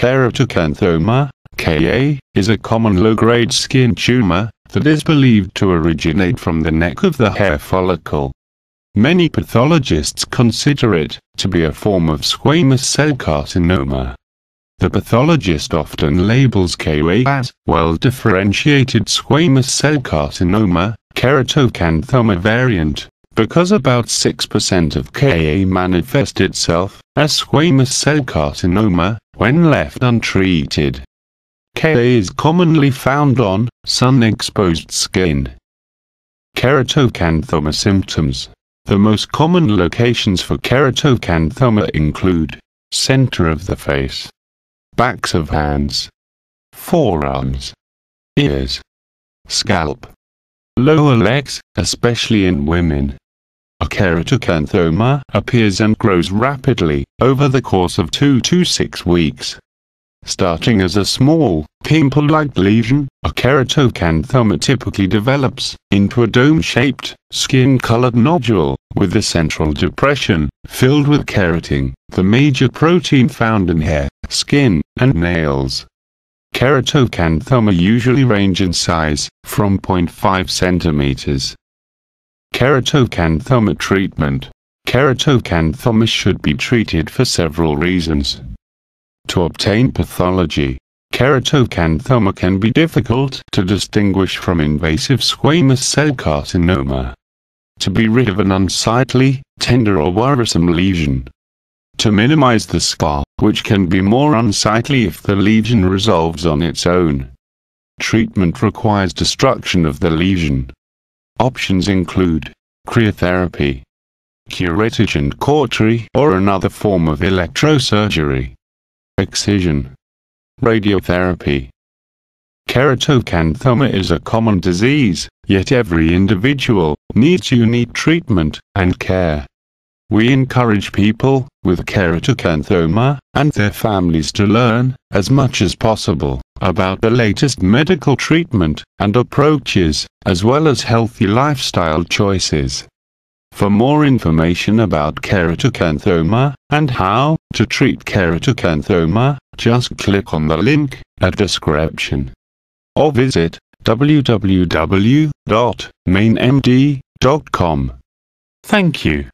Keratoacanthoma, Ka, is a common low-grade skin tumor that is believed to originate from the neck of the hair follicle. Many pathologists consider it to be a form of squamous cell carcinoma. The pathologist often labels Ka as well-differentiated squamous cell carcinoma, keratoacanthoma variant, because about 6% of Ka manifest itself as squamous cell carcinoma when left untreated. Ka is commonly found on sun-exposed skin. Keratoacanthoma symptoms The most common locations for keratoacanthoma include center of the face, backs of hands, forearms, ears, scalp, lower legs, especially in women. A keratoacanthoma appears and grows rapidly over the course of 2 to 6 weeks. Starting as a small, pimple-like lesion, a keratoacanthoma typically develops into a dome-shaped, skin-colored nodule, with a central depression, filled with keratin, the major protein found in hair, skin, and nails. Keratoacanthoma usually range in size, from 0.5 centimeters. Keratoacanthoma treatment. Keratoacanthoma should be treated for several reasons. To obtain pathology, keratoacanthoma can be difficult to distinguish from invasive squamous cell carcinoma. To be rid of an unsightly, tender or worrisome lesion. To minimize the scar, which can be more unsightly if the lesion resolves on its own. Treatment requires destruction of the lesion. Options include cryotherapy, curettage and cautery or another form of electrosurgery excision, radiotherapy. Keratoacanthoma is a common disease, yet every individual needs unique treatment and care. We encourage people with keratoacanthoma and their families to learn as much as possible about the latest medical treatment and approaches, as well as healthy lifestyle choices. For more information about keratoacanthoma and how to treat keratoacanthoma, just click on the link at description or visit www.mainmd.com. Thank you.